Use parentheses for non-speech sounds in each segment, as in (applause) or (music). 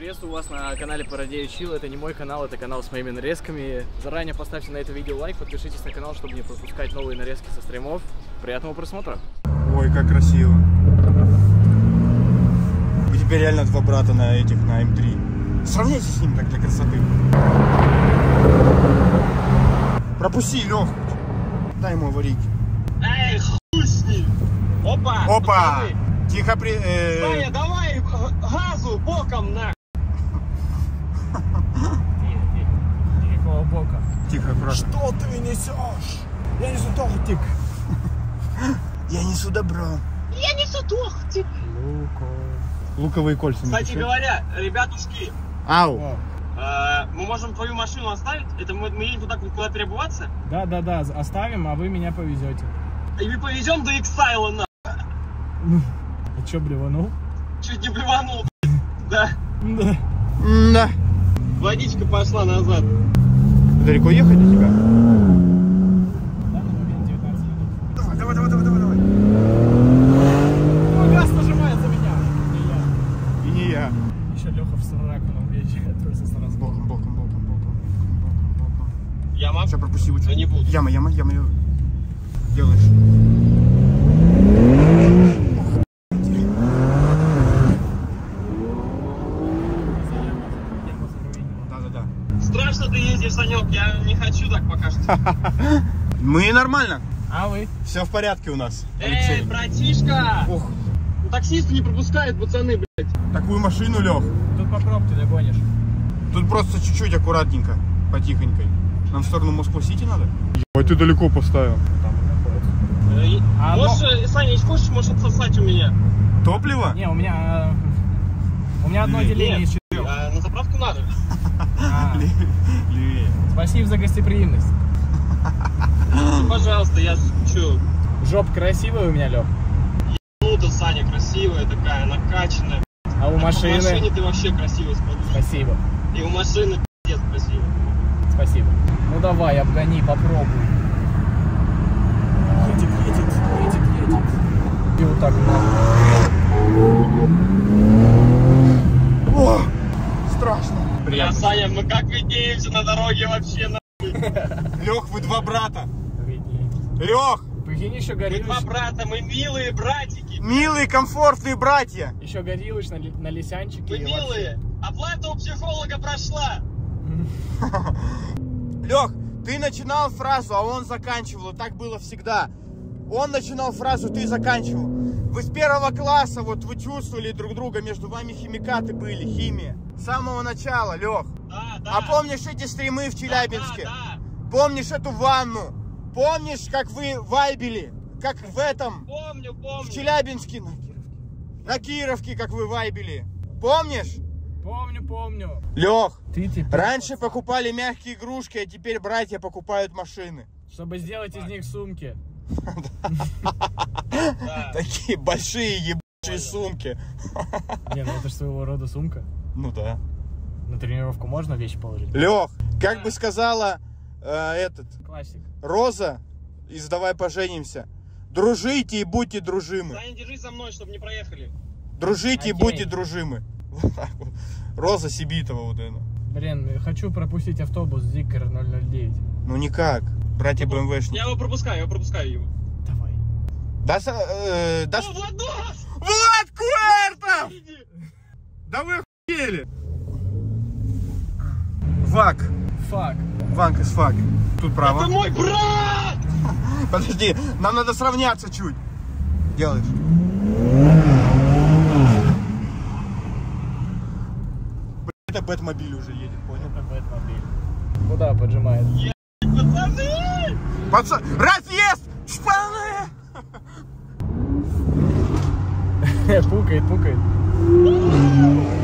Приветствую вас на канале Парадею Чил. Это не мой канал, это канал с моими нарезками. Заранее поставьте на это видео лайк, подпишитесь на канал, чтобы не пропускать новые нарезки со стримов. Приятного просмотра! Ой, как красиво. Вы теперь реально два брата на этих, на М3. Сравняйте с ним так для красоты. Пропусти, Лех. Дай ему аварийки. Эй, хуй с ним! Опа! Опа! Тихо при... э, Саня, давай газу боком на! Тихо, аккуратно. Что ты несешь? Я несу тортик. (laughs) Я несу добро. Я не сутохтик! Луковые кольца. Кстати говоря, ребятушки, Ау. э, мы можем твою машину оставить? Это мы, мы едем туда, куда перебываться? Да, да, да, оставим, а вы меня повезете. И мы повезем до Иксайла, на! (laughs) А чё, блеванул? Чуть не блеванул, да. (laughs) Да. Да. Водичка пошла назад. Далеко ехать до тебя? Да, на момент 19 минут. Давай, давай, давай, давай, давай. Ну, газ нажимает за меня. Не И не я. я. Еще Леха в сраку нам въезжает (laughs) просто с разбоку. Боком, боком, боком, боком, боком, боком. Яма? Все, пропусти. Да не буду. Яма, яма, яма. яма. Делаешь. Да, да, да. Страшно ты ездишь, Санек, я не хочу так пока что. (laughs) Мы нормально. А вы? Все в порядке у нас. Эй, Алексей. братишка! Ох, Ну, Таксисты не пропускают, пацаны, блядь. такую машину, Лех. Тут по пробке догонишь. Тут просто чуть-чуть аккуратненько, потихонько. Нам в сторону Москва-Сити надо? Ой, ты далеко поставил. Там находится. Э, и- А, можешь, э, Саня, если хочешь, можешь отсосать у меня. Топливо? Не, у меня... э, У меня одно Левее. отделение из четырех. а на заправку надо. А, Левее. Спасибо за гостеприимность. (laughs) Пожалуйста, я шучу. Жопа красивая у меня, Лех. Ну, то Саня красивая такая, накачанная. А у В машине машины... ты вообще красивый смотришь. Спасибо. И у машины пиздец красиво. Спасибо. Ну давай, обгони, попробуй. Едет, едет, едет, едет. И вот так вот. О, страшно. Бля, Саня, мы как видеемся на дороге вообще, на... (laughs) Лех, вы два брата. Лех, Прикинь, еще Мы горилыч. два брата, мы милые братики. милые, комфортные братья. Еще горилыч на, на лисянчике. Мы и вообще. милые. Оплата у психолога прошла. (laughs) Лех, ты начинал фразу, а он заканчивал. И так было всегда. Он начинал фразу, ты заканчивал. Вы с первого класса, вот вы чувствовали друг друга, между вами химикаты были, химия. С самого начала, Лех. Да, да. А помнишь эти стримы в Челябинске? Да, да. Помнишь эту ванну? Помнишь, как вы вайбили? Как в этом, Помню, помню. в Челябинске, на Кировке, на Кировке, как вы вайбили? Помнишь? Помню, помню. Лех, Ты теперь... раньше покупали мягкие игрушки, а теперь братья покупают машины. Чтобы сделать из них сумки. (laughs) Такие большие ебучие сумки. (laughs) Не, ну это же своего рода сумка. Ну да. На тренировку можно вещи положить? Лех, как бы сказала э, этот Классик. Роза из «Давай поженимся», дружите и будьте дружимы. Саня, держись за мной, чтобы не проехали. Дружите и Окей. будьте дружимы. Роза Сибитова вот это. Блин, хочу пропустить автобус Зикер 009. Ну никак. Братья Я БМВшники. его пропускаю, я пропускаю его. Давай. Да, э, да, О, Владос! Влад Куэртов! Да вы охуели! Вак. Фак. Ванк из фак. Тут право. Это мой брат! (laughs) Подожди, нам надо сравняться чуть. Делаешь. Блин, Это Бэтмобиль уже едет, понял? Это Бэтмобиль. Куда поджимает? Пацаны! Пацан, разъезд! Шпаны! (laughs) пукает, пукает. (laughs)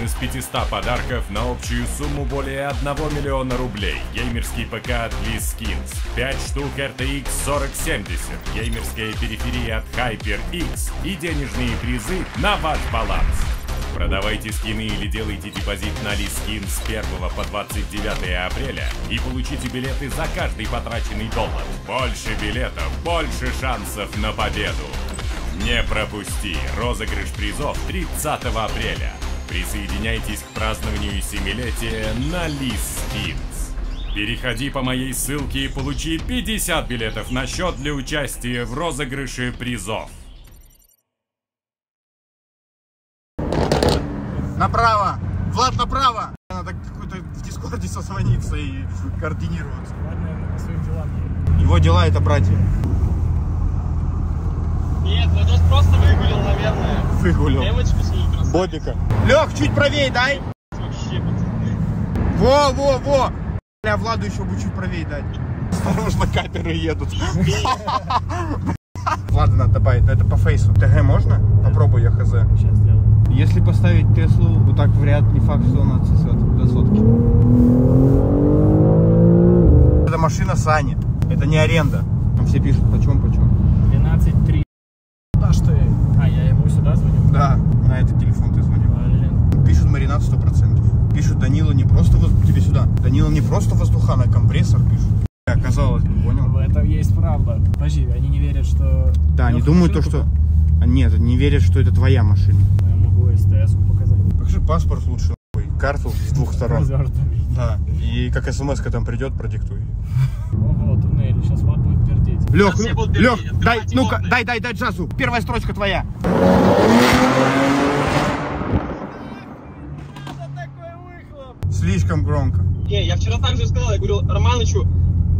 один из 500 подарков на общую сумму более 1 миллиона рублей. Геймерский ПК от Skins, 5 штук RTX 4070, геймерская периферия от HyperX и денежные призы на ваш баланс. Продавайте скины или делайте депозит на Лискин с 1 по 29 апреля и получите билеты за каждый потраченный доллар. Больше билетов, больше шансов на победу. Не пропусти розыгрыш призов 30 апреля. Присоединяйтесь к празднованию семилетия на Лискинс. Переходи по моей ссылке и получи 50 билетов на счет для участия в розыгрыше призов. Направо! Влад, направо! Надо какой-то в Дискорде созвониться и координироваться. Ладно, по своим делам едет. Его дела это братья. Нет, Владос просто выгулил, наверное. Выгулил. Девочку свою Бобика. Лех, чуть правее дай. Во, во, во. Бля, Владу еще бы чуть правее дать. Осторожно, каперы едут. (laughs) Ладно, надо добавить, но это по фейсу. ТГ можно? Попробуй я хз. Сейчас сделаю. Если поставить Теслу вот так в ряд, не факт, что он отсосет до сотки. Это машина Сани. Это не аренда. Там все пишут, почем, почем. 12.3. Да что я? А, я ему сюда звоню? Да, на этот телефон ты звонил. Блин. Пишут маринад 100%. Пишут Данила не просто воз... тебе сюда. Данила не просто компрессор пишут. Оказалось, бы, понял? В этом есть правда. Подожди, они не верят, что... Да, они думают то, что... А, Нет, не верят, что это твоя машина. купил? Я могу СТС показать. Покажи паспорт лучше, нахуй, карту с двух сторон. Да, и как смс там придет, продиктуй. Ого, туннель. Сейчас Влад будет пердеть. Лех, Лех, дай, ну-ка, дай, дай, дай джазу. Первая строчка твоя. Слишком громко. Не, я вчера так же сказал, я говорил Романычу,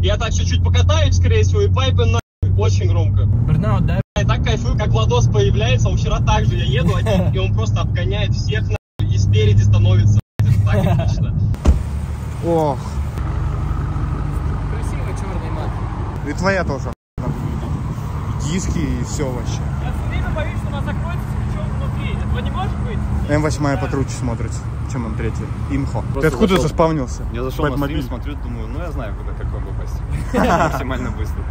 я так чуть-чуть покатаюсь, скорее всего, и пайпы на очень громко. Бернаут, да? Я так кайфую, как Владос появляется, он вчера так же, я еду один, (laughs) и он просто обгоняет всех на и спереди становится. Это так эпично. Ох, Красивый черный мат. и твоя тоже. Диски и все вообще. Я все время боюсь, что она закроется с ключом внутри. Этого не может? М8 покруче смотрится, чем М3. Имхо. Ты откуда зашел. заспавнился? Я зашел на Бэтмобиль. стрим, смотрю, думаю, ну я знаю, куда как вам попасть. (laughs) Максимально быстро.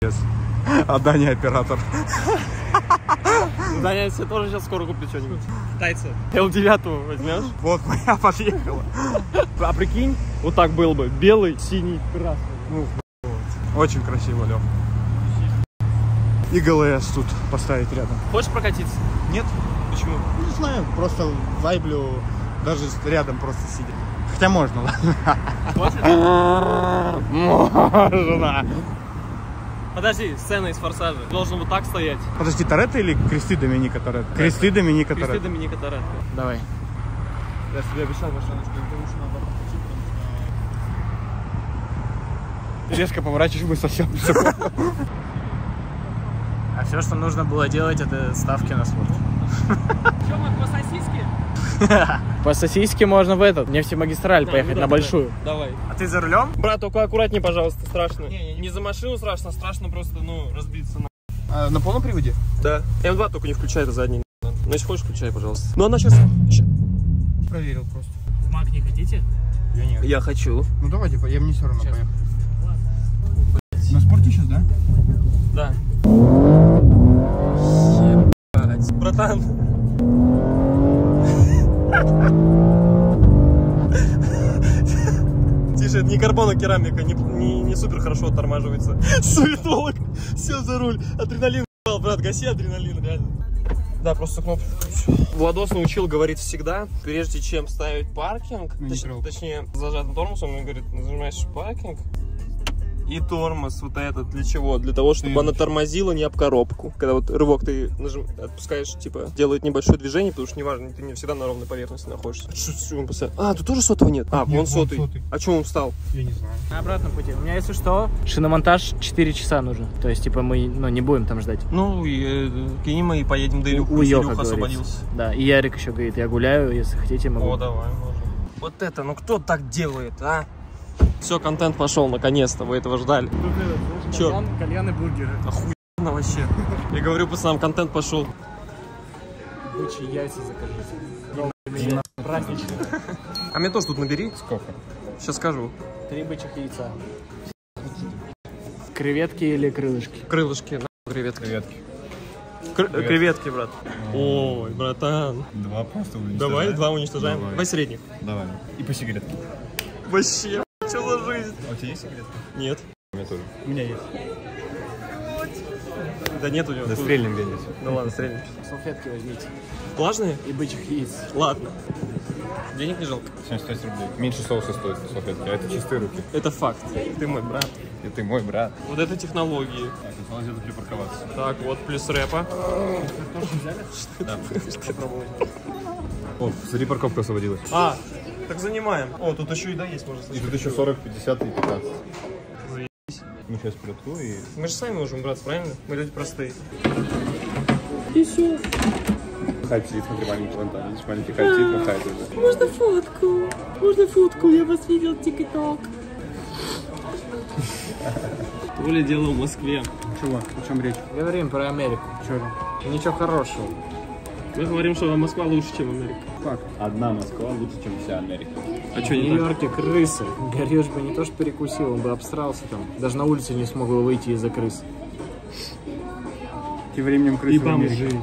Пиздец. А Даня оператор. Да, я себе тоже сейчас скоро куплю что-нибудь. Тайцы. Л9 возьмешь? Вот моя подъехала. А прикинь, вот так был бы. Белый, синий, красный. Очень красиво, Лев. И ГЛС тут поставить рядом. Хочешь прокатиться? Нет? Почему? Не знаю, просто вайблю даже рядом просто сидя. Хотя можно, ладно. Можно. Подожди, сцена из форсажа. Должен вот так стоять. Подожди, Торетто или кресты Доминика Торетто? Кресты Доминика Кресты Торетто. Доминика Торетто. Давай. Я себе обещал что это лучше надо Резко поворачиваешь, мы совсем все. А все, что нужно было делать, это ставки на спорт. Че, мы по сосиске? (laughs) По сосиске можно в этот, нефтемагистраль поехать на большую. Давай. А ты за рулем? Брат, только аккуратнее, пожалуйста, страшно. Не, за машину страшно, страшно просто, ну, разбиться. на- А, на полном приводе? Да. М2 только не включай, это задний. Ну, если хочешь, включай, пожалуйста. Ну, она сейчас... Проверил просто. Мак не хотите? Я нет. Я хочу. Ну давайте, я мне все равно поехал. На спорте сейчас, да? Да. Братан. Тише, это не карбонокерамика, не, не, не супер хорошо оттормаживается. Суетолог сел за руль, адреналин ебал, брат, гаси адреналин, реально. Да, просто кнопку. Владос научил говорить всегда, прежде чем ставить паркинг, Ну, точ- точнее, зажатым тормозом, он говорит, нажимаешь паркинг, и тормоз вот этот для чего? Для того, чтобы она тормозила не об коробку. Когда вот рывок ты нажим... отпускаешь, типа, делает небольшое движение, потому что неважно, ты не всегда на ровной поверхности находишься. Что, что? А, тут тоже сотого нет? А, Нет, вон вон сотый. сотый. А чем он встал? Я не знаю. На обратном пути. У меня, если что, шиномонтаж 4 часа нужен. То есть, типа, мы ну, не будем там ждать. Ну, и, э, кинем и поедем до Илюха. У Йоха, Илюха освободился. Да, и Ярик еще говорит, я гуляю, если хотите, могу. О, давай, можем. Вот это, ну кто так делает, а? Все, контент пошел, наконец-то, вы этого ждали. Чё? Кальян, кальян и бургеры. Охуенно вообще. Я говорю, пацанам, контент пошел. Бычьи яйца закажите. Праздничные. А мне тоже тут набери. Сколько? Сейчас скажу. Три бычьих яйца. Креветки или крылышки? Крылышки, на креветки? Креветки. Кр- креветки, брат. Ой, братан. Два просто уничтожаем. Давай два уничтожаем. Давай. Давай средних. Давай. И по сигаретке. Вообще, что за жизнь? А у тебя есть сигаретка? Нет. У меня тоже. У меня есть. Да нет у него. Да стрельнем где-нибудь. Ну ладно, стрельнем. Салфетки возьмите. Влажные? И бычьих яиц. Ладно. Денег не жалко. 75 рублей. Меньше соуса стоит салфетки, а это чистые руки. Это факт. Ты мой брат. И ты мой брат. Вот это технологии. Так, осталось где-то припарковаться. Так, вот плюс рэпа. (laughs) О, смотри, парковка освободилась. А, так занимаем. О, тут еще еда есть, можно И сказать. тут еще 40, 50 и 15. Мы сейчас приткну и... Мы же сами можем браться, правильно? Мы люди простые. Хайп сидит, смотри, маленький вон там. Видишь, маленький хайп сидит, махает уже. Можно фотку? Можно фотку? Я вас видел в ТикТок. То ли дело в Москве. Чего? О чем речь? Говорим про Америку. Чего? Ничего хорошего. Мы говорим, что Москва лучше, чем Америка. Одна Москва лучше, чем вся Америка. А В что так? Нью-Йорке крысы. Горюш бы не то что перекусил, он бы обсрался там. Даже на улице не смог бы выйти из-за крыс. Тем временем крысы И в Америке. бомжи.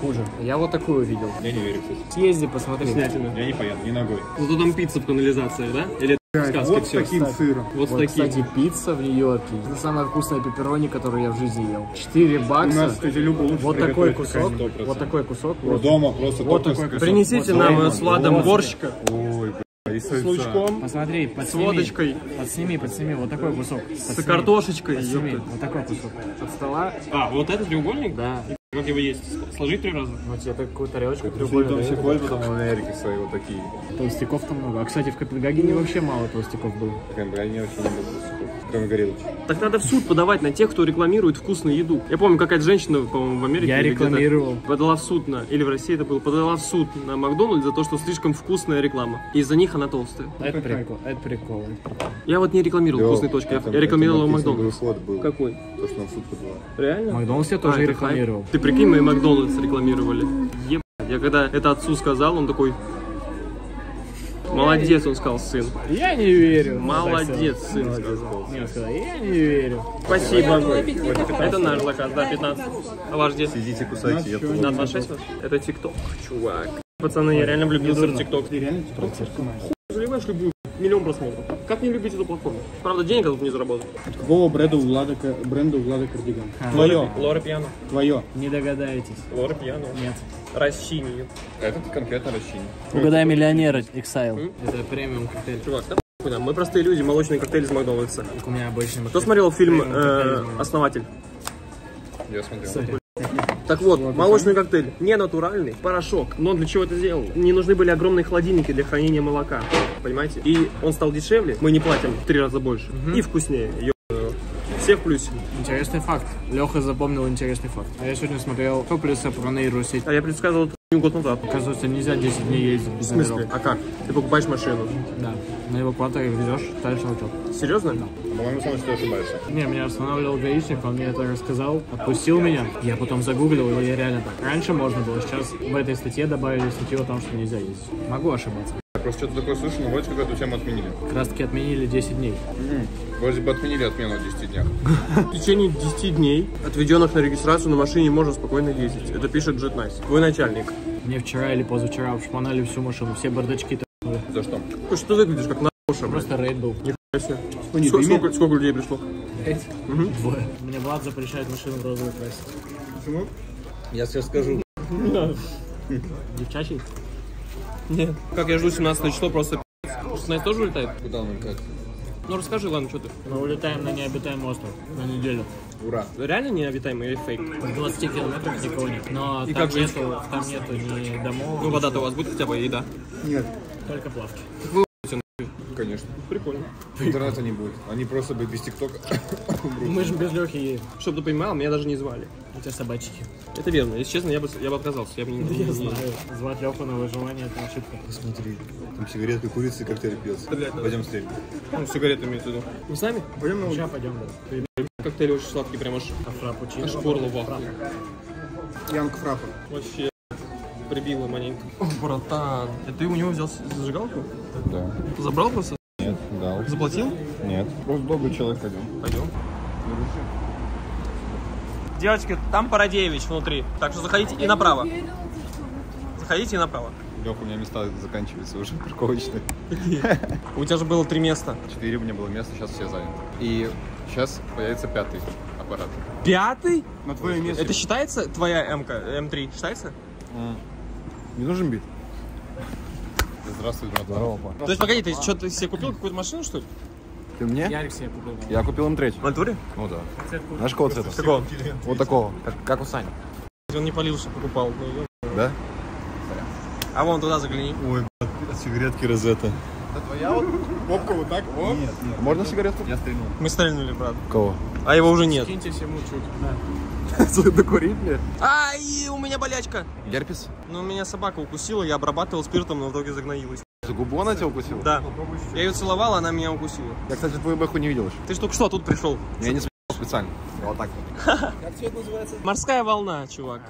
Хуже. Я вот такую видел. Я не верю, кстати. Съезди, посмотри. Снятина. Я не поеду, ни ногой. Зато там пицца в канализации, да? Или сказки Вот с всё? таким сыром. Вот с Вот, таким. кстати, пицца в Нью-Йорке. Это самая вкусная пепперони, которую я в жизни ел. 4 У бакса. нас, кстати, Люба лучше Вот такой кусок. какая-нибудь. 100%. Вот такой кусок. Вот. Дома просто Вот такой с- кусок. Принесите Вот нам с Владом борщика Ой, бля, и с лучком, Посмотри, с подсними. водочкой, Подсними, подсними. Вот такой кусок. с Подсними. картошечкой. Подсними. Вот такой кусок. От стола. А, вот этот треугольник? Да. Как его есть? Сложить три раза? Вот тебе такую тарелочку Там все треугольную. ходят потом в Америке свои вот такие. Толстяков там много. А, кстати, в Копенгагене вообще мало толстяков было. Бля, они вообще не люблю Кроме Горилыча. Так надо в суд подавать на тех, кто рекламирует вкусную еду. Я помню, какая-то женщина, по-моему, в Америке Я рекламировал. подала в суд на, или в России это было, подала в суд на Макдональдс за то, что слишком вкусная реклама. И из-за них она толстая. Это прикол. Это прикол. Я вот не рекламировал вкусные точки, я, я рекламировал Макдональдс. Какой? То, что нам в суд подала. Реально? Макдональдс я тоже А, это рекламировал. Ты прикинь, мы и Макдональдс рекламировали. Ебать. Я когда это отцу сказал, он такой... Молодец, он сказал, сын. Я не верю. Молодец, сын сказал. Не, он сказал, я не верю. Спасибо. Это наш заказ, да, 15. А ваш где? Сидите, кусайте, я На 26 ваш? Это ТикТок, чувак. Пацаны, я реально влюбился в ТикТок. Ты реально ТикТок? Заливаешь любую миллион просмотров. Как не любить эту платформу? Правда, денег я тут не заработал. От какого бренда у Влада, бренда у Влада кардиган? Твое. Loro Piana. Твое. Не догадаетесь. Loro Piana. Нет. Россини. Этот конкретно расчини. Угадай миллионера Exile. Это премиум коктейль. Чувак, да. Мы простые люди, молочный коктейль из Макдональдса. У меня обычный Кто смотрел фильм э. «Основатель»? Я смотрел. Sorry. Так вот, молочный коктейль не натуральный, порошок. Но для чего это сделал? Не нужны были огромные холодильники для хранения молока. Понимаете? И он стал дешевле, мы не платим в три раза больше. И вкуснее. Ё- Все в плюсе. Интересный факт. Леха запомнил интересный факт. А я сегодня смотрел топлиса про нейросеть. А я предсказывал год назад. Оказывается, нельзя 10 дней ездить без В смысле? номеров. А как? Ты покупаешь машину. Да. На эвакуаторе везешь, ставишь на учет. Серьезно? По-моему, сам что ошибаешься. Не, меня останавливал гаишник, он мне это рассказал, отпустил меня. Я потом загуглил, и я реально так. Раньше можно было, сейчас в этой статье добавили статью о том, что нельзя ездить. Могу ошибаться. Я просто что-то такое слышал, но вроде какую-то тему отменили. Как раз таки отменили 10 дней. Вроде бы отменили отмену в 10 днях. В течение 10 дней, отведенных на регистрацию на машине, можно спокойно ездить. Это пишет Nice. Твой начальник. Мне вчера или позавчера обшмонали всю машину, все бардачки За что? Ты что выглядишь как наша, блядь? Просто рейд был. Сколько, не, сколько, сколько, сколько людей пришло? Двое. Мне Влад запрещает машину в розовый красить. Я сейчас скажу. (laughs) Девчачий? Нет. Как я жду 17 число, просто пи***ц. 16 тоже улетает? Куда он как? Ну расскажи, ладно, что ты. Мы улетаем на необитаемый остров на неделю. Ура. Реально необитаемый или фейк? В 20 километрах никого нет. Но И там, как нету, там нету ни домов, Ну вода-то у вас будет хотя бы, и еда? Нет. Только плавки. Конечно. Прикольно. Интернета не будет. Они просто бы без (laughs) ТикТока. Мы же без Лехи едем. Чтобы ты понимал, меня даже не звали. У тебя собачки. Это верно. Если честно, я бы, я бы отказался. Я бы не, не- Я не- знаю. Звать Леху на выживание это ошибка. Смотри, там сигаретка, курица и коктейль пьется. Пойдем стрелять. Ну, сигареты имеется в виду. Мы с нами? Пойдем на Сейчас пойдем, да. Коктейль очень сладкий, прям аж, А фрапучино. аж горло вахнет. Янг Фраппа. Вообще прибило маленько. О, братан. А ты у него взял зажигалку? Да. Забрал просто? Нет, дал. Заплатил? Нет. Просто добрый человек пойдем. Пойдем. Девочки, там Парадеевич внутри. Так что заходите и направо. Заходите и направо. Леха, у меня места заканчиваются уже (laughs) парковочные. У тебя же было три места. Четыре у меня было места, сейчас все заняты. И сейчас появится пятый аппарат. Пятый? На твое место. Это считается твоя МК, М3? Считается? Не нужен бит? Здравствуй, брат. Здорово, То есть, погоди, ты что, ты себе купил какую-то машину, что ли? Ты мне? Ярик себе купил. Я купил М3. В натуре? Ну да. Знаешь, какого цвета? Какого? Вот такого. Как, как у Сани. Он не полился, покупал. Да? А вон туда загляни. Ой, сигаретки Розетта. Это твоя вот попка вот так? О. Нет, нет. Можно сигаретку? Я стрельнул. Мы стрельнули, брат. Кого? А его уже нет. Киньте всему чуть. Докурить мне? Ай, у меня болячка. Герпес? Ну, меня собака укусила, я обрабатывал спиртом, но в итоге загноилась. За губу она тебя укусила? Да. Я ее целовал, она меня укусила. Я, кстати, твою бэху не видел еще. Ты ж только что тут пришел. Я не смотрел специально. Вот так вот. Морская волна, чувак.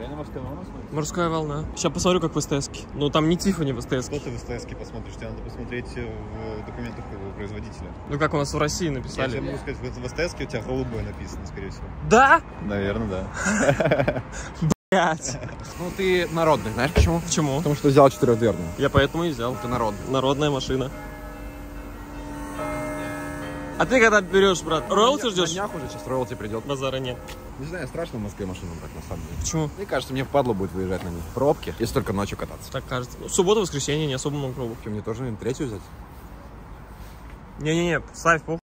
Реально морская волна смотрит? Морская волна. Сейчас посмотрю, как в СТС. Ну, там не Тиффани в СТС. Что ты в СТС посмотришь? Тебе надо посмотреть в документах его производителя. Ну, как у нас в России Я тебе написали. могу сказать, в СТС у тебя голубое написано, скорее всего. Да? Наверное, да. Блять. Ну, ты народный, знаешь почему? Почему? Потому что взял четырехдверную. Я поэтому и взял. Ты народный. Народная машина. А ты когда берешь, брат, роялти На ждешь? днях уже сейчас роялти придет. Базара нет. Не знаю, страшно в Москве машинам так, на самом деле. Почему? Мне кажется, мне впадло будет выезжать на них. Пробки, если только ночью кататься. Так кажется. Ну, Суббота, воскресенье, не особо много пробок. Мне тоже наверное, третью взять? Не-не-не, ставь, похуй.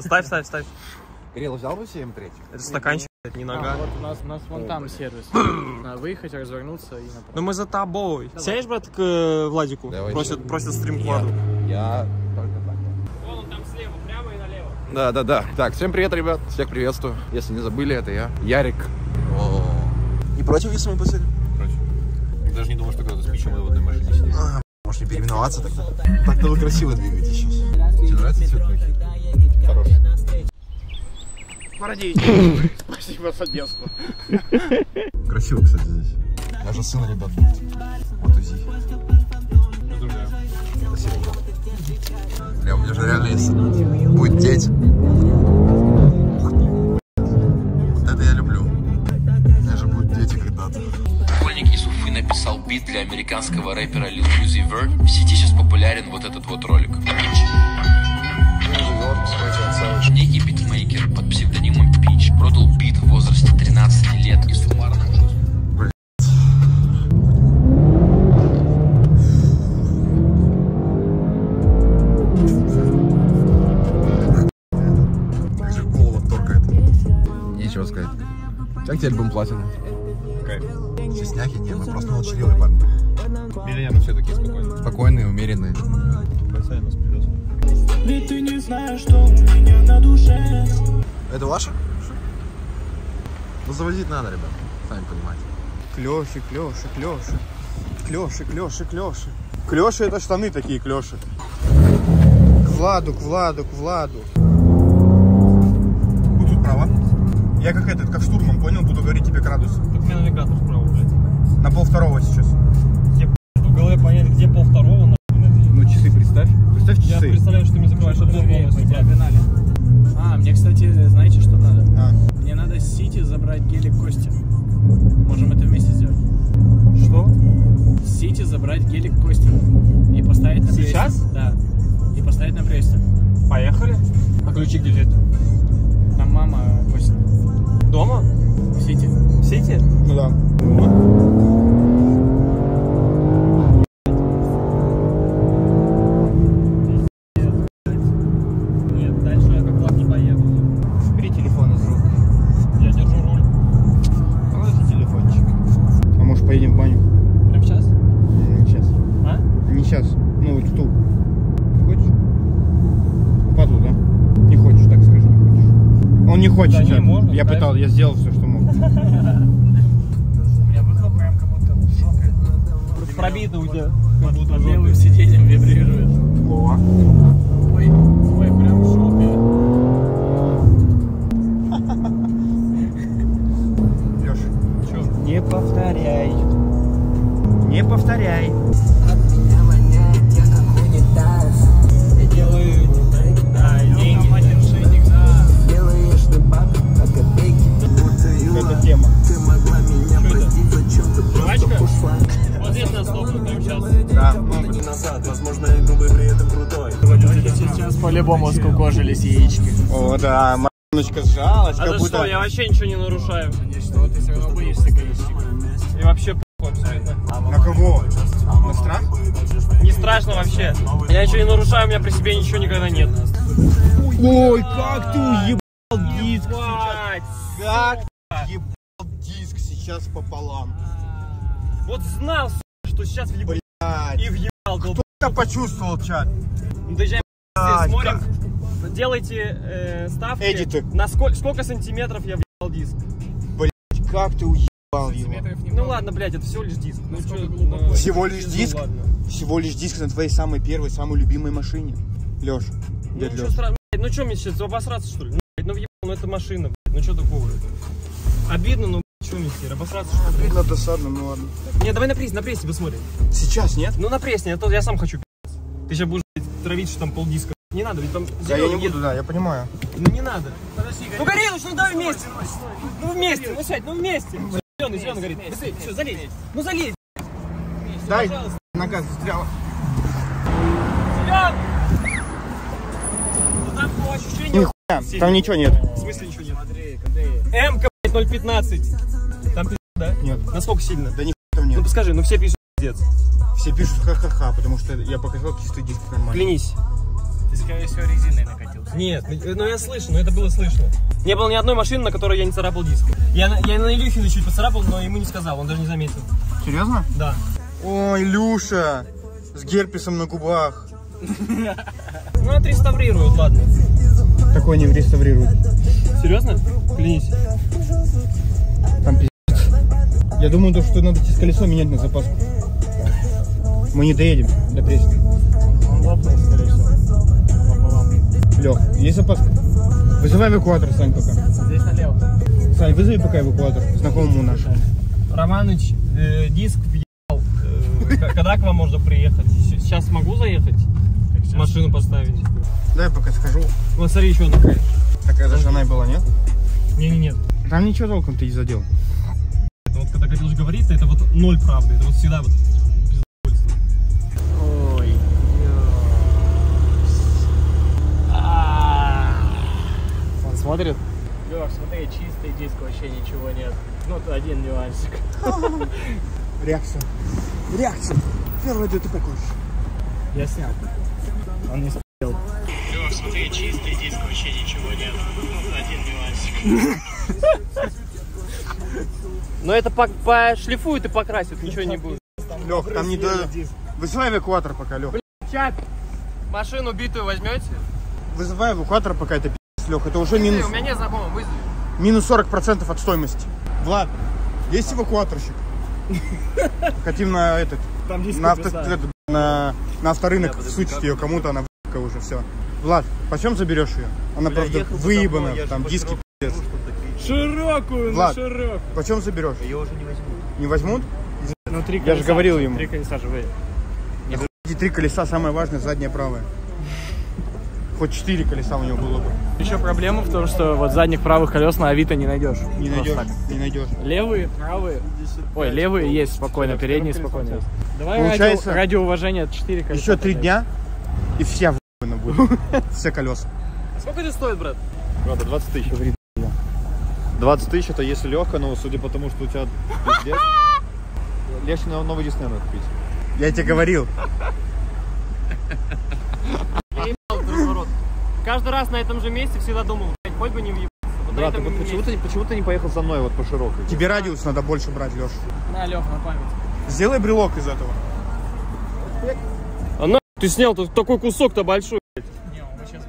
Ставь, ставь, ставь. Кирилл, взял бы себе М3? Это стаканчик, это не А, нога. вот у нас, у нас вон там сервис. Надо выехать, развернуться и направо. Ну мы за тобой. Сядешь, брат, к э, Владику? Давай. Просят, просят стрим кладу. Я только так. Вон он там слева, прямо и налево. Да, да, да. Так, всем привет, ребят. Всех приветствую. Если не забыли, это я. Ярик. О, Не против, если мы посадим? Даже не думал, что когда-то с Пичем в одной машине сидит. Может не переименоваться тогда? Так-то вы красиво двигаете сейчас. Тебе нравится цветной? Хорош. Парадеевич. (coughs) Спасибо за детство. Красиво, кстати, здесь. Даже сын ребят будет. Вот УЗИ. Спасибо. Бля, у меня же реально есть. Будет деть. Вот это я люблю. У меня же будут дети когда-то. Школьник из Уфы написал бит для американского рэпера Lil Uzi Vert. В сети сейчас популярен вот этот вот ролик. Некий битмейкер под псевдонимом Пинч продал бит в возрасте 13 лет и суммарно уже Как тебе альбом Платина? Стесняхи? Не, мы просто молчаливые парни. Или нет, все такие спокойные. Спокойные, умеренные. Бросай нас вперед. Ведь ты не знаешь, что у меня на душе Это ваше? Ну завозить надо, ребят. Сами понимаете. Клёши, клёши, клёши. Клёши, клёши, клёши. Клёши это штаны такие, клёши. К Владу, к Владу, к Владу. Вот тут право. Я как этот, как штурман, понял? Буду говорить тебе градус. Так у меня навигатор справа, блядь. На пол второго сейчас. В голове понять, где пол второго, нахуй, надо. Ну, часы представь. Представь Я часы. представляю, что ты мне закрываешь обзор полностью. Диагонали. А, мне, кстати, знаете, что надо? А. Мне надо с Сити забрать гелик Кости. Можем это вместе сделать. Что? С Сити забрать гелик Кости. И поставить на прессе. Сейчас? Да. И поставить на прессе. Поехали. А ключи где лежат? Там мама Кости. Дома? В Сити. В Сити? Ну да. Нет, назад Возможно, я грубый, при этом крутой Сейчас по-любому скукожились яички О, да, маночка сжалась А ты будто... что, я вообще ничего не нарушаю Конечно, ты все равно боишься гаишек И вообще а на кого? На страх? Не страшно вообще. Я ничего не нарушаю, у меня при себе ничего никогда нет. Ой, как ты уебал диск сейчас. Как ты ебал диск сейчас пополам. Вот знал, что сейчас в и в долб- Кто почувствовал, чат? Ну, Доезжаем, Блядь, смотрим. Делайте э, ставки. Эдиты. На сколько, сколько сантиметров я въебал диск. Как ты уебал его? Ну ладно, блядь, это всего лишь диск. Ну, чё, ну, Всего лишь ну, диск? ладно. Всего лишь диск на твоей самой первой, самой любимой машине. Леш, Ну, дядь чё Леш. стра- блядь, ну что мне сейчас, обосраться что ли? Ну, ну въебал, ну это машина, блядь, ну что такого? Обидно, ну что мне теперь, обосраться что ли? Видно досадно, ну ладно. Не, давай на прессе, на прессе посмотрим. Сейчас, нет? Ну на прессе, а то я сам хочу пи***ц. Ты сейчас будешь травить, что там полдиска. Не надо, ведь там Да, я не буду, да, я понимаю. Ну не надо. Ну Горелыч, ну давай вместе. Ну вместе, ну сядь, ну вместе. Зеленый, зеленый горит. Быстрее, все, залезь. Ну залезь. Дай, нога застряла. Зеленый. Ну там по ощущениям... Нихуя, там ничего нет. В смысле ничего нет? МК, блядь, 015. Там пиздец, да? Нет. Насколько сильно? Да нихуя там Ну нет. скажи, ну все пишут пиздец. Все пишут ха-ха-ха, потому что я показал чистый диск нормально. Клянись. Ты, скорее всего, резиной накатился. Нет, ну я слышу, но это было слышно. Не было ни одной машины, на которой я не царапал диск. Я, на- я на Илюхина чуть поцарапал, но ему не сказал, он даже не заметил. Серьезно? Да. Ой, Люша, с герпесом на губах. (laughs) Ну, отреставрируют, ладно. Такой не реставрируют. Серьезно? Клянись. Там пиздец. Я думаю, то, что надо через колесо менять на запаску. Мы не доедем до Пресни. Он лопнул, скорее всего. Пополам. Лех, есть запаска? Вызывай эвакуатор, Сань, пока. Здесь налево. Сань, вызови пока эвакуатор, знакомому нашему. Романыч, э, диск въебал. Э, когда к вам можно приехать? Сейчас могу заехать? Машину поставить? Дай пока скажу. Вот смотри, еще такая. Такая даже она и была, нет? Не-не-не. Там ничего толком ты не задел. Это вот когда Катюш говорит, это вот ноль правды. Это вот всегда вот пиздобольство. Ой. Он смотрит. Лёх, смотри, чистый диск, вообще ничего нет. Ну, тут один нюансик. (laughs) Реакция. Реакция. Первое ДТП кончишь. Я снял. Он не смотрел. Смотри, чистый диск, вообще ничего нет. Один нюансик. Но это пошлифуют и покрасят, ничего не будет. Лех, там не до... Вызывай эвакуатор пока, Лех. Чат, машину битую возьмете? Вызывай эвакуатор пока, это пи***ц, Лех. Это уже минус, У меня нет знакомого, вызови. минус 40% от стоимости. Влад, есть эвакуаторщик? Хотим на этот, Там на, авто, этот, на, на авторынок сучить ее кому-то, она в***ка уже, все. Влад, почем заберешь ее? Она, правда, выебана, там диски пиздец. Широкую, ну Влад. широкую. Почем заберешь? Ее уже не возьмут. Не возьмут? Ну, три Я же колеса. говорил ему. Три колеса живые. Эти три колеса самое важное, заднее правое. Хоть четыре колеса у него было бы. Еще проблема в том, что вот задних правых колес на Авито не найдешь. Не найдешь, не найдешь. Левые, правые. Ой, левые есть спокойно, передние спокойно. Давай Получается, ради, ради уважения 4 колеса. Еще три дня, и вся выебана будет. Все колеса. Сколько это стоит, брат? Правда, 20 тысяч. 20 тысяч это если легко, но судя по тому, что у тебя пиздец, легче на новый Дисней надо купить. Я тебе говорил. Каждый раз на этом же месте всегда думал, хоть бы не въебаться. Вот Брат, ты вот почему ты, почему ты не поехал со мной вот по широкой? Тебе радиус надо больше брать, Леш. На, Лех, на память. Сделай брелок из этого. Ты снял тут такой кусок-то большой. Не, он сейчас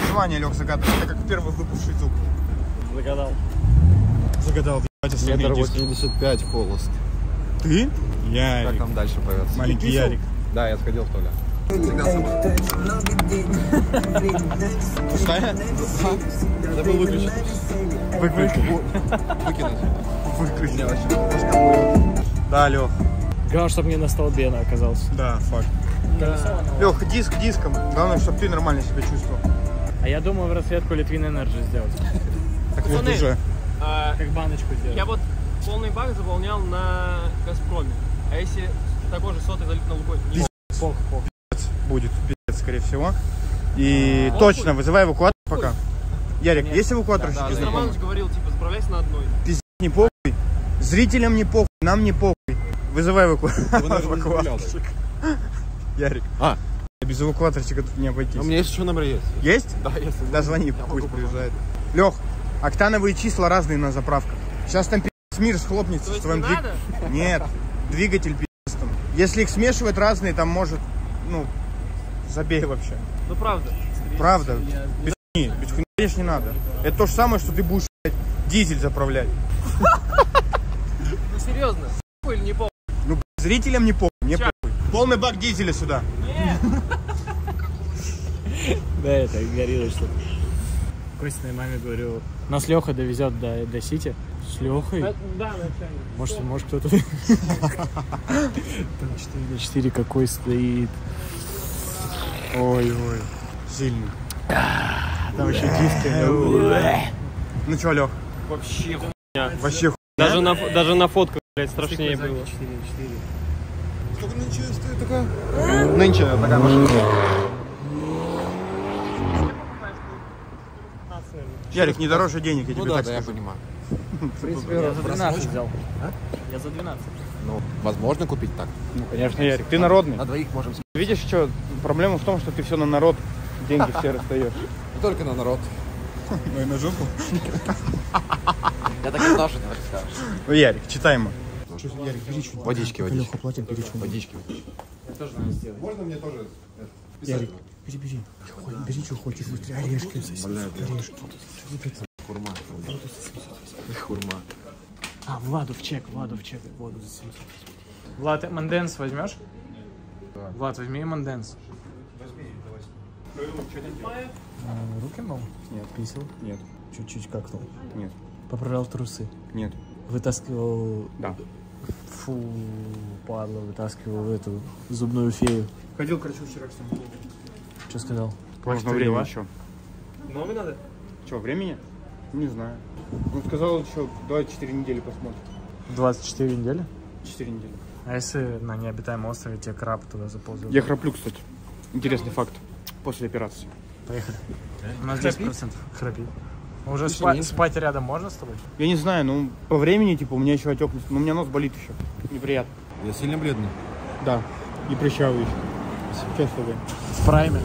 Название, Лех, загадывай. Это как первый выпавший зуб. загадал. Загадал, ебать, если Метр увидишь. 85 холост. Ты? Как Ярик. вам дальше поется? Маленький Ярик. Да, я сходил в туалет. Пустая? Забыл выключить. Выключи. Выкинуть. Выключи. Да, Лех. Главное, чтобы не на столбе она оказался. Да, факт. Лех, диск диском. Главное, чтобы ты нормально себя чувствовал. А я думаю в расцветку Литвин Energy сделать. Так вот уже. А, Как баночку сделать. я вот полный бак заполнял на Газпроме. А если такой же сотый залит на Лукойл? Пох, пох. Будет, пиздец. всего. И точно, вызывай эвакуатор пока. Ярик, есть эвакуатор? Да? Романович говорил, типа, заправляйся на одной. Пиздец, не похуй. Зрителям не похуй, нам не похуй. Вызывай эваку- эвакуаторчик. Ярик. А. Без эвакуаторчика тут не обойтись. У меня есть еще номер есть. Есть? Да, если... Да, звони, пусть приезжает. Лех, октановые числа разные на заправках. Сейчас там пиздец мир схлопнется с твоим двиг- Нет, двигатель пиздец там. Если их смешивать разные, там может, ну, забей вообще. Ну, правда. Правда. Без хуйни, без хуйни не надо. Это то же самое, что ты будешь блядь, дизель заправлять. Ну, серьезно. Или не похуй? Зрителям не похуй, мне похуй. Полный бак дизеля сюда. Да, это горилла что-то. Костиной маме говорю, нас Леха довезет до, до Сити. С Лехой? Да, начальник. Может, может кто-то... Там 4 на 4 какой стоит. Ой-ой, сильный. Там еще диски. Ну что, Лех, Вообще хуйня. вообще хуй. Даже на, даже на фотках, блядь, страшнее было. 4 4. Сколько нынче стоит такая? Нынче такая машина. Ярик, не дороже денег, я Ну тебе да, так да, я скажу. понимаю. Я за 12 взял. Я за 12. Ну, возможно купить так. Ну, конечно, Ярик, ты народный. На двоих можем скинуть. Видишь, что проблема в том, что ты все на народ деньги все расстаешь. Не только на народ. Ну и на жопу. Я так и знал, что ты так скажешь. Ну, Ярик, читай ему. Водички, водички. платим, бери Водички. Я тоже надо сделать. Можно мне тоже? Ярик, бери, бери. Бери, что хочешь, быстрее. Орешки. Орешки. Хурма. Хурма. А, Владу в чек, Владу в чек. Воду за 700. Влад, манденс возьмешь? Влад, возьми манденс. А, Руки мыл? Нет. Писал? Нет, Чуть-чуть как-то. нет, Поправлял трусы. нет. Вытаскивал... Да. Фу, падла, вытаскивал эту зубную фею. Ходил, короче, вчера к нему. Что сказал? Нужно время еще. Новый надо? Что, времени? Не знаю. Он сказал еще, давай 4 недели посмотрим. 24 недели? 4 недели. А если на необитаемом острове тебе краб туда заползет? Я храплю, кстати. Интересный факт. После операции. Поехали. У нас 10% храпит. Уже спа- спать рядом можно с тобой? Я не знаю, ну, по времени, типа, у меня еще отек, но у меня нос болит еще. Неприятно. Я сильно бледный. Да. И прыщавый еще. Что с тобой? В прайме.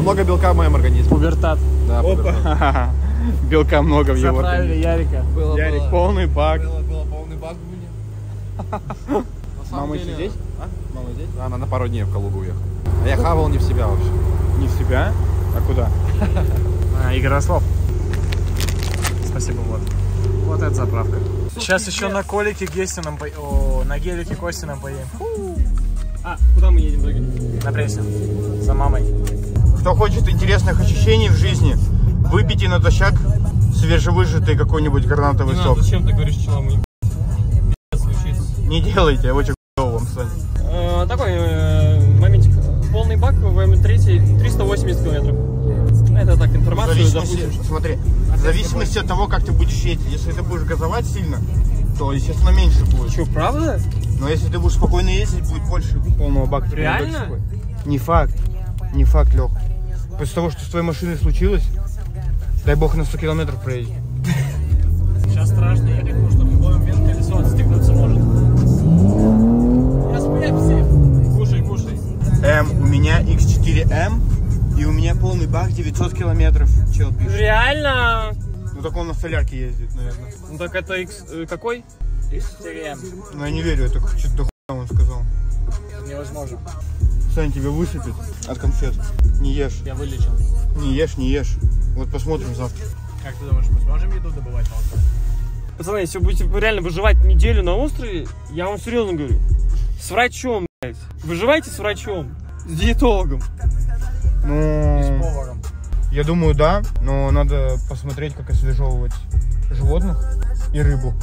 Много белка в моем организме. Пубертат. Да, Опа! (laughs) Белка много в его Заправили. Ярика. Было, Ярик, было. полный бак. Было, было полный. (laughs) На самом Мама еще здесь? А? Мама здесь? Она на пару дней в Калугу уехала. А я хавал не в себя вообще. Не в себя? А куда? (laughs) А, Игорь Рослов. Спасибо, вот. Вот эта заправка. Сейчас еще на колике Гестином по... О, на гелике Костином поедем. А, куда мы едем в итоге? На прессе. За мамой. Кто хочет интересных ощущений в жизни, выпейте натощак свежевыжатый какой-нибудь гранатовый Не сок. надо, зачем ты говоришь челом? Не (laughs) случится. Не делайте, очень того, как ты будешь ездить. Если ты будешь газовать сильно, то, естественно, меньше будет. Че, правда? Но если ты будешь спокойно ездить, будет больше полного бака. Реально? Не факт. Не факт, Лех. После того, что с твоей машиной случилось, дай бог на 100 километров проедет. Сейчас страшно ехать, потому что в любой момент колесо отстегнуться может. Кушай, кушай. М, у меня X4M, и у меня полный бак 900 километров. Чел пишет. Реально? Ну так он на солярке ездит, наверное. Ну так это X э, какой? X4M. Но я не верю, это что-то хуйня он сказал. Невозможно. Сань, тебя высыпет от конфет. Не ешь. Я вылечил. Не ешь, не ешь. Вот посмотрим завтра. Как ты думаешь, мы сможем еду добывать на острове? Пацаны, если вы будете реально выживать неделю на острове, я вам серьезно говорю, с врачом, блядь. Выживайте с врачом, с диетологом. Ну, Поваром. Я думаю, да, но надо посмотреть, как освежевывать животных и рыбу.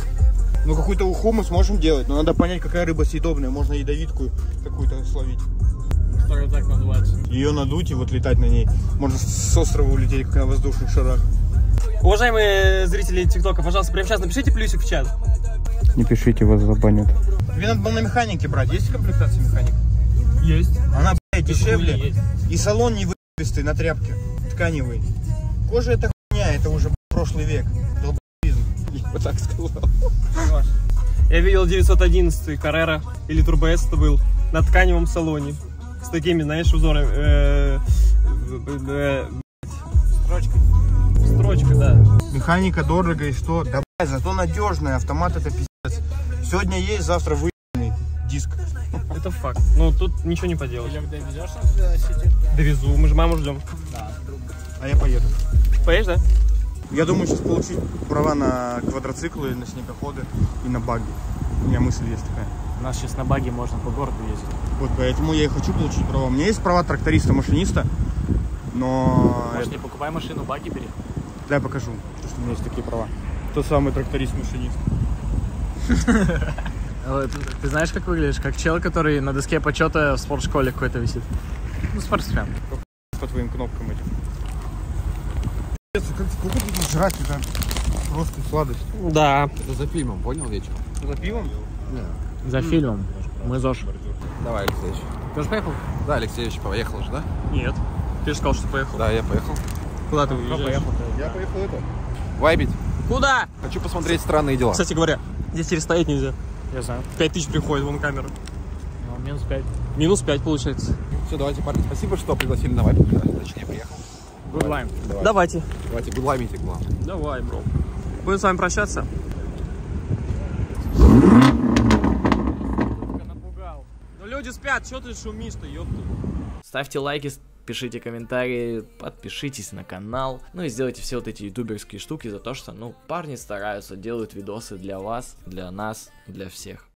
Ну, какую-то уху мы сможем делать, но надо понять, какая рыба съедобная. Можно ядовитку какую-то словить. Которая так называется. Ее надуть и вот летать на ней. Можно с острова улететь, как на воздушных шарах. Уважаемые зрители ТикТока, пожалуйста, прямо сейчас напишите плюсик в чат. Не пишите, вас забанят. Тебе надо было на механике брать. Есть комплектация механик? Есть. Она, блядь, дешевле. И салон не выебешь пятнистый на тряпке, тканевый. Кожа это хуйня, это уже прошлый век. Долбизм. Я бы так сказал. Я видел 911 Carrera или Turbo S это был на тканевом салоне. С такими, знаешь, узорами. э, э, Строчка. Строчка, да. Механика дорого и что? Да блядь, зато надежная, автомат это пиздец. Сегодня есть, завтра выебанный диск. Это факт. Ну, тут ничего не поделаешь. Когда везешь нас в Сити? Довезу, мы же маму ждем. А я поеду. Поедешь, да? Я думаю сейчас получить права на квадроциклы, на снегоходы и на баги. У меня мысль есть такая. У нас сейчас на баге можно по городу ездить. Вот поэтому я и хочу получить права. У меня есть права тракториста-машиниста, но... Может, не покупай машину, баги бери. Дай покажу, потому что у меня есть такие права. Тот самый тракторист-машинист. (laughs) Ты, ты знаешь, как выглядишь? Как чел, который на доске почета в спортшколе какой-то висит. Ну, спортсмен. По твоим кнопкам этим. Тут жрать? Это просто сладость. Да. Это за фильмом, понял вечером? За пивом? За фильмом. Мы ЗОЖ. Давай, Алексеевич. Ты уже поехал? Да, Алексеевич, поехал же, да? Нет. Ты же сказал, что поехал. Да, я поехал. Куда ты уезжаешь? Я поехал это. Вайбить. Куда? Хочу посмотреть странные дела. Кстати говоря, здесь теперь стоять нельзя. Я знаю. 5 тысяч приходит, вон камера. Ну, минус 5. Минус 5 получается. Все, давайте, парни, спасибо, что пригласили на вайбить. Точнее, приехал. Good line. Давайте. Давайте, гудлаймите, главное. Давай, бро. Будем с вами прощаться. Напугал. Ну люди спят, что ты шумишь-то, ёпта? Ставьте лайки, пишите комментарии, подпишитесь на канал, ну и сделайте все вот эти ютуберские штуки за то, что, ну, парни стараются, делают видосы для вас, для нас, для всех.